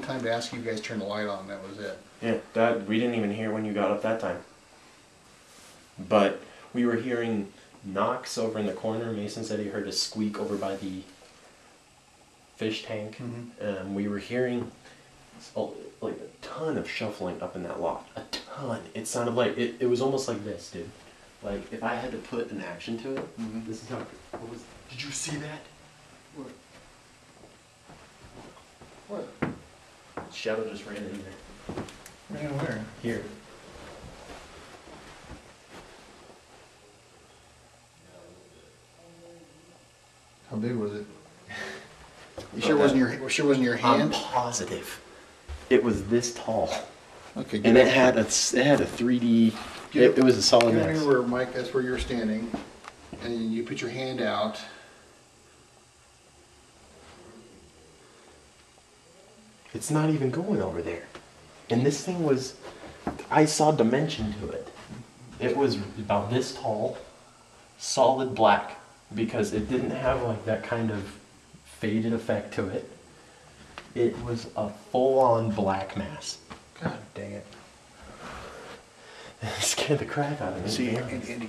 one time to ask you guys to turn the light on, that was it. Yeah, that we didn't even hear when you got up that time. But we were hearing knocks over in the corner. Mason said he heard a squeak over by the fish tank. Mhm. Um, we were hearing a, like a ton of shuffling up in that loft. A ton. It sounded like it. It was almost like this, dude. Like if I had to put an action to it, Mhm. this is how. What was? Did you see that? What? What? Shadow just ran in there. Man, where? Here. How big was it? You sure wasn't your, sure wasn't your hand? I'm positive. It was this tall. Okay, And it had a, it had a 3D, get it, it was a solid Get over mess. here where, Mike, that's where you're standing, and you put your hand out. It's not even going over there. And this thing was, I saw dimension to it. It was about this tall, solid black, because it didn't have like that kind of faded effect to it. It was a full-on black mass. God dang it. It scared the crap out of me. See, Andy. Andy.